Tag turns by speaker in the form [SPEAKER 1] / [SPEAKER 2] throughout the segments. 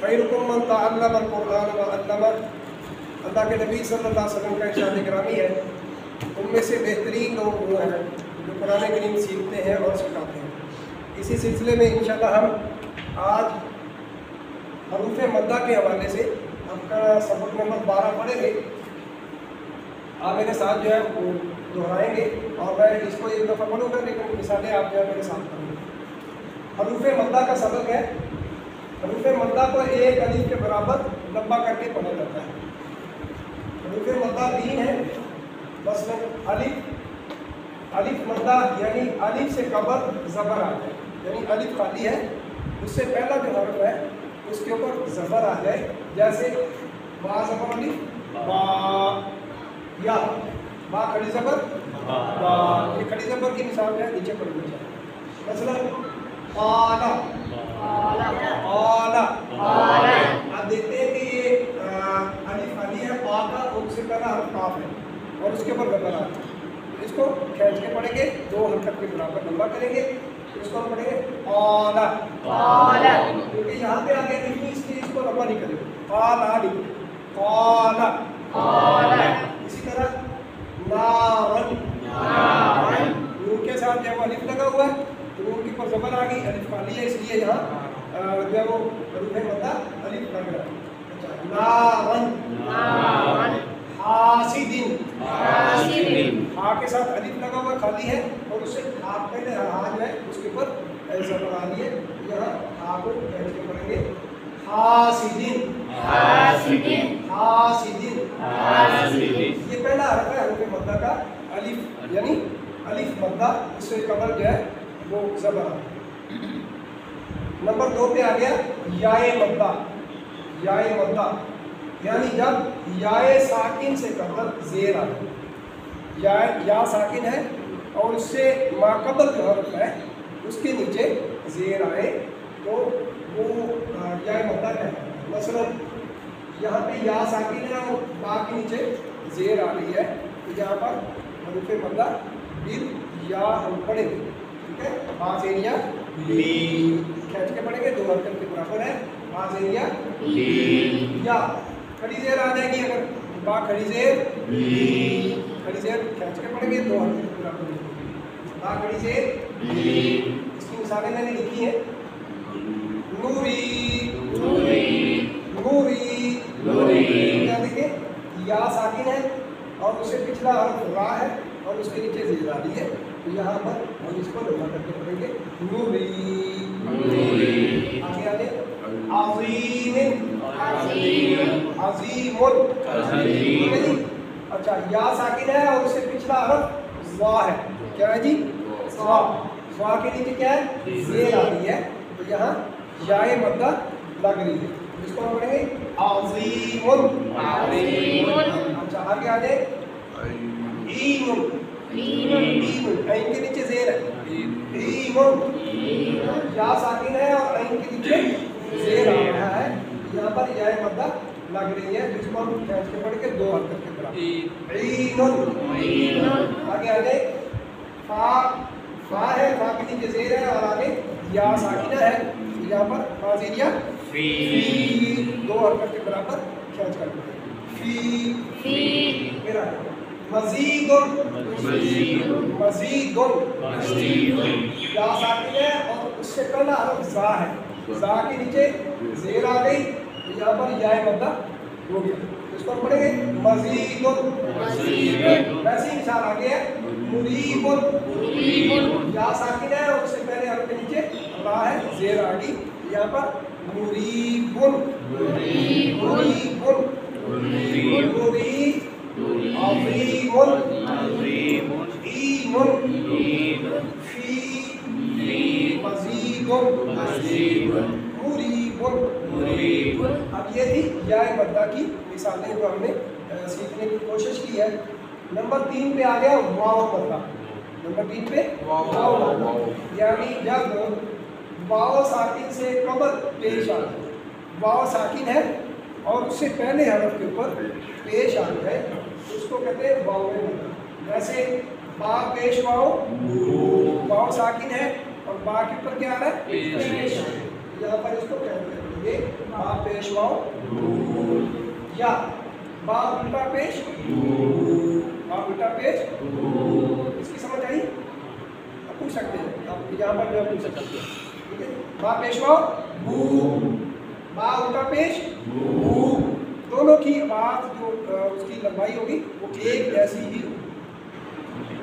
[SPEAKER 1] खैरुकुम मन तअल्लम कुरान व अल्लम अल्लाह के नबी सल्लल्लाहु अलैहि वसल्लम का इरशाद ग्रामी है उनमें से बेहतरीन लोग वो हैं जो कुरान करीम सीखते हैं और सिखाते हैं। इसी सिलसिले में इंशाल्लाह हम आज हरूफ मद्दा के हवाले से आपका सबक नंबर बारह पढ़ेंगे। आप मेरे साथ जो है वो दोहराएँगे और मैं इसको एक दफ़ा पढ़ूँगा, लेकिन मिसालें आप जो है मेरे साथ पढ़ेंगे। हरूफ मद्दा का सबक है। हरूफ मद्दा को एक अलीफ के बराबर लंबा करके पढ़ा जाता है। हरूफ मद्दा तीन है, बस में अलिफ अलिफ मद्दा यानी अलिफ से कबर ज़बर आ जाए। यानी अलिफ खाली है उससे पहला जो हर्फ है उसके ऊपर ज़बर आ जाए जैसे बा ज़बर अलिफ बा या। बा खड़ी ज़बर बा। ये खड़ी ज़बर की मिसाल है नीचे पढ़नी चाहिए मसलन आला। आला। आला। आप देखते हैं कि ये अलिफ अली है पा का उससे पहला हर्फ काफ है और उसके ऊपर गबर आता है तो इसको खींच के पढ़ेंगे दो हरकत के बराबर लंबा करेंगे इसको हम पढ़ेंगे आला
[SPEAKER 2] आला
[SPEAKER 1] क्योंकि यहाँ पे आगे लिखी इसलिए इसको लंबा नहीं करेंगे। आला लिखो आला
[SPEAKER 2] आला
[SPEAKER 1] इसी तरह नारन
[SPEAKER 2] नारन
[SPEAKER 1] नून के साथ जब अलिफ लगा हुआ है तो नून के ऊपर जबर आ गई अलिफ खाली है इसलिए यहाँ अ, जो है वो रूह मद्दा अलिफ लग रहा है। अच्छा नारन
[SPEAKER 2] नारन
[SPEAKER 1] हासिदिन
[SPEAKER 2] हासिदिन
[SPEAKER 1] हा के साथ अलिफ लगा हुआ खाली है और उससे हा पहले हा जो है उसके ऊपर जबर आ रही है यहाँ हा को खींच पढ़ेंगे हासिदिन
[SPEAKER 2] हासिदिन
[SPEAKER 1] हासिदिन
[SPEAKER 2] हासिदिन
[SPEAKER 1] ये पहला हरफ है हरफ मद्दा का। अलिफ यानी अलिफ मद्दा इससे कबर जो है वो जबर नंबर दो पे आ गया याए मद्दा। याए मद्दा यानी जब याए साकिन से कबर जेर आ जाए। या या साकिन है और उससे माकबल जो हरफ है उसके नीचे जेर आए तो वो याए मद्दा है मसलन यहाँ पे या साकिन है और बा के नीचे जेर आ रही है तो यहाँ पर हरूफ मद्दा बिल या हम पढ़ेंगे ठीक है? पाँच एरिया खींच के पढ़ेंगे दो हरकत के बराबर है पाँच एरिया या खड़ी जेर आ जाएगी अगर बा खड़ी जेर खड़ी जेर खींच के पढ़ेंगे दो हरकत के बराबर है। बा खड़ी जेर इसकी मिसालें मैंने लिखी हैं नूरी
[SPEAKER 2] नूरी
[SPEAKER 1] नूरी
[SPEAKER 2] नूरी।
[SPEAKER 1] क्या देखिए या साकिन है और उससे पिछला हर्फ रा है और उसके नीचे जीर रही है तो यहाँ पर हम इसको लंबा करके पढ़ेंगे नूरी आगे आगे आजीम है जी अच्छा या साकिन है और उससे पिछला हर्फ वा है। क्या है जी? वा वा के नीचे क्या है? जेर आ रही है। तो यहाँ याए मद्दा लग रही है। इसको हम पढ़ेंगे।
[SPEAKER 2] अजीमुल
[SPEAKER 1] अच्छा आगे आ जाए। ऐन के नीचे जेर है। या साकिन है और ऐन के नीचे जेर आ रहा है। यहाँ पर याए मद्दा लग रही है जिसको हम खींच के पढ़ के दो हरकत के बराबर ईनुल
[SPEAKER 2] ईनुल
[SPEAKER 1] आगे आगे। फा फा है फा के नीचे जेर है और आगे या साकिना है। यहाँ पर पाँच एरिया
[SPEAKER 2] फ़ी।
[SPEAKER 1] फ़ी। दो हरकत के बराबर खींच कर। फ़ी।
[SPEAKER 2] फ़ी।
[SPEAKER 1] मेरा। मजीदुन।
[SPEAKER 2] मजीदुन।
[SPEAKER 1] मजीदुन।
[SPEAKER 2] मजीदुन।
[SPEAKER 1] या साकिन है और उससे पहला हरफ जा है। जा के नीचे जेर आ गई। तो यहाँ पर या मद्दा हो गया। इसको हम पढ़ेंगे मजीदुन वैसे ही मिसाल आगे है। मुरीबुन
[SPEAKER 2] मुरीबुन
[SPEAKER 1] या साकिन है और उससे पहले हरफ के नीचे रा है जेर आ यहाँ पर मुरीबुन
[SPEAKER 2] मुरीबुन
[SPEAKER 1] मुरीबुन
[SPEAKER 2] मुरीबुन
[SPEAKER 1] मुरी अजीमुन ईमुन फ़ी मुरीबुन अब ये थी या मद्दा की मिसालें जो हमने सीखने की कोशिश की है। नंबर तीन पे आ गया वाव मद्दा नंबर तीन पे
[SPEAKER 3] वाव।
[SPEAKER 1] यानी जब वाव साकिन से कबल पेश आ जाए वाव साकिन है और उससे पहले हरफ के ऊपर पेश आ जाए तो उसको कहते हैं वाव में जैसे बा पेश वाव वाव साकिन है और बा के ऊपर क्या आ रहा है?
[SPEAKER 2] पेश।
[SPEAKER 1] यहाँ पर इसको क्या करेंगे बा पेश वाव या बा उल्टा पेश। बा उल्टा पेश। इसकी समझ आई? आप पूछ सकते हैं। आप यहाँ पर जो पूछ सकते हैं। ठीक है? बा पेशवा। बू बा उल्टा पेश। बू दोनों की आवाज़ जो उसकी लंबाई होगी वो एक जैसी ही होगी।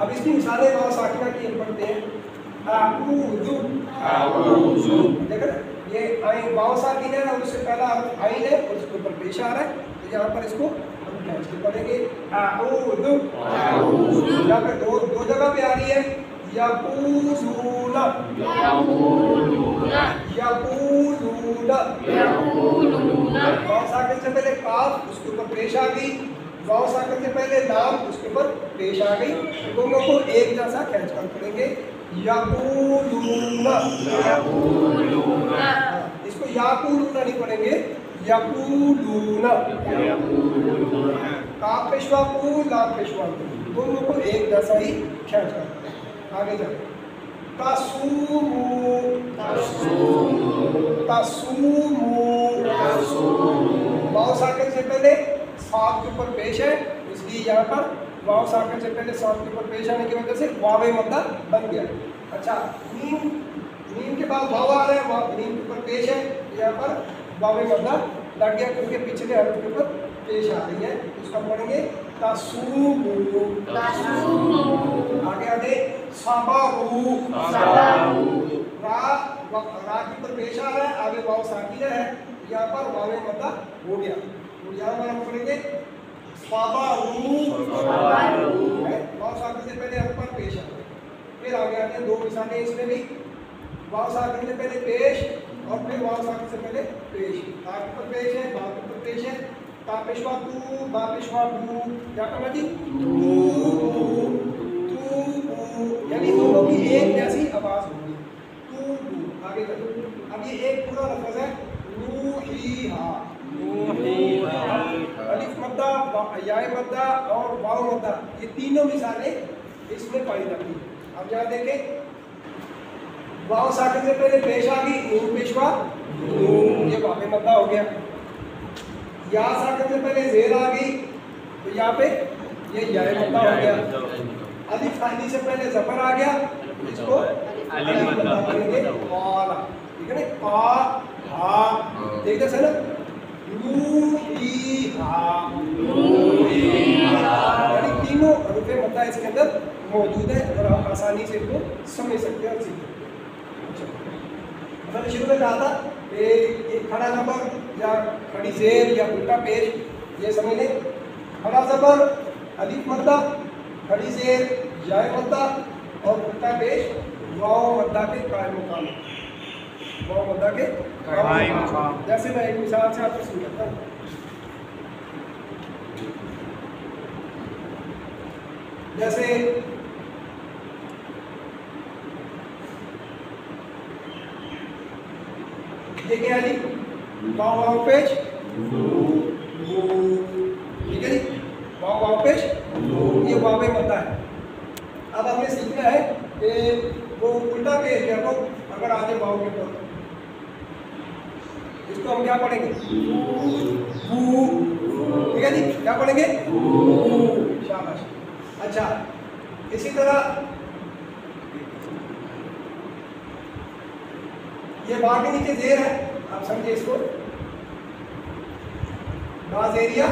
[SPEAKER 1] अब इसकी मिसालें वहाँ साकिना की पढ़ते हैं। आऊज़ु।
[SPEAKER 2] आऊज़ु।
[SPEAKER 1] देखो ये आई वाव साकिन है और उससे पहला आइन है और उसके ऊपर पेश आ रहा है। यहाँ पर इसको पढ़ेंगे। यहाँ पे दो दो जगह पे आ रही है।
[SPEAKER 2] यक़ूलूना
[SPEAKER 1] वाव से पहले काफ उसके ऊपर पेश आ गई। वाव साकिन से पहले लाम उसके ऊपर पेश आ गई। दोनों को एक जैसा खींच कर पढ़ेंगे यकूलूना
[SPEAKER 2] यक़ूलूना
[SPEAKER 1] इसको याकूलूना नहीं पढ़ेंगे यकूलूना काफ पेशवा कू लाम पेशवा दोनों को एक जैसा ही खींच कर आगे जाओ। तसूमू।
[SPEAKER 2] तसूमू।
[SPEAKER 1] वाव साकिन से पहले साफ़ के ऊपर पेश है। इसलिए यहाँ पर वाव साकिन से पहले साफ़ के ऊपर पेश आने की वजह से वावे मद्दा बन गया। अच्छा नीम नीम के बाद वाव आ रहा है। नीम के ऊपर पेश है। यहाँ पर वावे मद्दा लग गया क्योंकि पिछले हरफ के ऊपर पेश आ रही है। उसका पढ़ेंगे तसूमू
[SPEAKER 2] तसूमू
[SPEAKER 1] आगे आगे सबारू
[SPEAKER 2] सबारू
[SPEAKER 1] रा रा के ऊपर पेश आ रहा है आगे वाव है। यहाँ पर वावे हो गया। तो यहाँ पर हम पढ़ेंगे वाव से पहले पर पेश आ फिर आगे आते हैं दो मिसालें इसमें भी। वाव साकिन से पहले पेश और फिर वाव साकिन से पहले पेश। ता के ऊपर पेश है ऊपर पेश है। तापेशवा तू क्या करना जी? तू तू बू यानी दोनों की एक जैसी आवाज़ होगी। तू बू आगे चलो। अब ये एक पूरा लफ्ज है। नूहीहा अलिफ मद्दा याय मद्दा और वाव मद्दा। ये तीनों मिसालें इसमें पाई जाती हैं। अब यहाँ देखें। वाव साकिन से पहले पेश आ गई। नून पेशवा। नून ये वाव मद्दा हो गया। या साकिन से पहले जेर आ गई। तो यहाँ पे ये याय मद्दा हो गया। अलिफ खाली से पहले जबर आ गया। इसको अलिफ मद्दा करेंगे। वाला ठीक है ना? का हा। नू ही हा। यानी तीनों हरूफे मद्दा इसके अंदर मौजूद है और आप आसानी से इनको समझ सकते हैं और सीख सकते हैं। मैंने शुरू में कहा था कि एक खड़ा जबर या खड़ी जेर या उल्टा पेश ये समझ लें। खड़ा जबर अलिफ मद्दा खड़ी जेर जाय मद्दा और उल्टा पेश वाव मद्दा के कायम मुकाम वाव मद्दा के
[SPEAKER 3] कायम मुकाम।
[SPEAKER 1] जैसे मैं एक मिसाल से आपको समझाता हूँ। जैसे क्या है जी? वाव वाव पेश ठीक है जी? वाव वाव पेश ये वावे मद्दा है। अब हमने सीखना है कि वो उल्टा पेश है वो अगर आगे वाव के ऊपर। इसको हम क्या पढ़ेंगे? ठीक है जी? क्या पढ़ेंगे? शाबाश। अच्छा इसी तरह ये बा के नीचे जेर है। आप समझे इसको। बाज एरिया।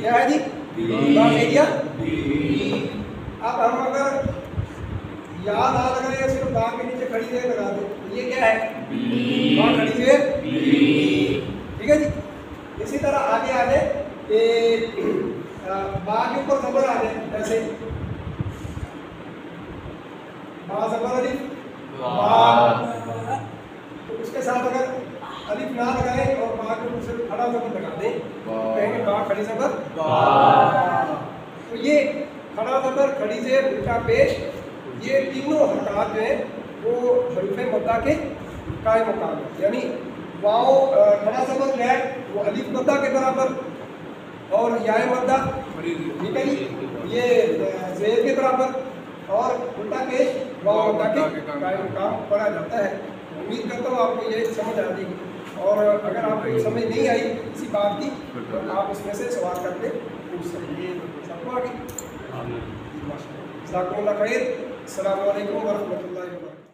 [SPEAKER 1] क्या है जी? बाज एरिया। अब हम अगर याद आ लगाए या सिर्फ़ बा के नीचे खड़ी जेर लगा दो। ये क्या है? बा खड़ी जेर ठीक है जी। इसी तरह आगे आ जाए। बा के ऊपर जबर आ जाए, ऐसे। बा जबर अलिफ बा तो उसके साथ अगर अलिफ ना लगाए और बा के ऊपर खड़ा जबर लगा दें कहेंगे बा खड़ी जबर तो ये खड़ा जबर खड़ी जेर उल्टा पेश ये तीनों हरकत जो हैं वो हरूफ मद्दा के कायम मकाम है। यानी वाओ खड़ा जबर जो है वो अलिफ मद्दा के बराबर और याय मद्दा ठीक है जी? ये जेर के बराबर और उल्टा पेश वाओ मद्दा के कायम पढ़ा जाता है। उम्मीद करता हूँ आपको ये समझ आ जाएगी और अगर आपको ये समझ नहीं आई किसी बात की तो आप उसमें से सवाल करके पूछ सकते हैं। सबको आगे। खैर।